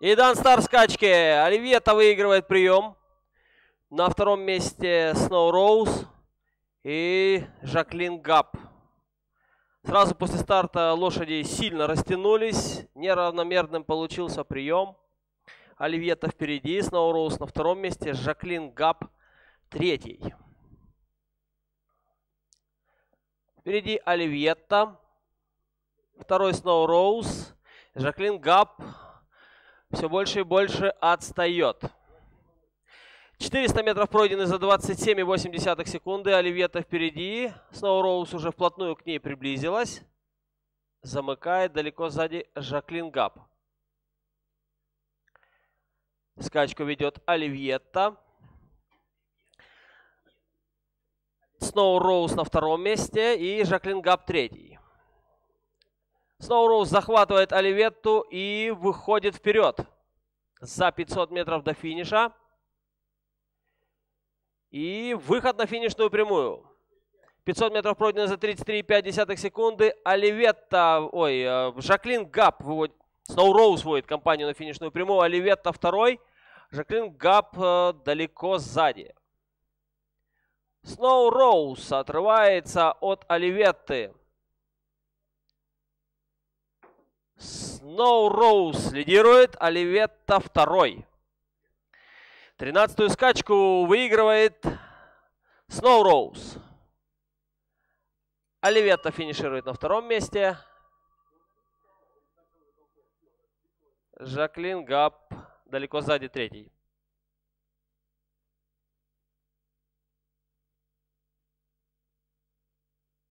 И дан стар скачки. Оливьета выигрывает прием. На втором месте Сноу Роуз и Жаклин Габ. Сразу после старта лошади сильно растянулись. Неравномерным получился прием. Оливьета впереди, Сноу Роуз на втором месте, Жаклин Габ третий. Впереди Оливьетта. Второй Сноу Роуз. Жаклин Габ все больше и больше отстает. 400 метров пройдены за 27,8 секунды. Оливьета впереди. Сноу Роуз уже вплотную к ней приблизилась. Замыкает далеко сзади Жаклин Габ. Скачку ведет Оливьетта. Сноу Роуз на втором месте и Жаклин Габ третий. Сноу Роуз захватывает Оливетту и выходит вперед за 500 метров до финиша. И выход на финишную прямую. 500 метров пройдено за 33,5 секунды. Оливетта, ой, э, Жаклин Габ выводит, Сноу Роуз вводит компанию на финишную прямую. Оливетта второй. Жаклин Габ э, далеко сзади. Сноу Роуз отрывается от Оливетты. Сноу Роуз лидирует, Оливетта второй. Тринадцатую скачку выигрывает Сноу Роуз. Оливетта финиширует на втором месте. Жаклин Габ далеко сзади третий.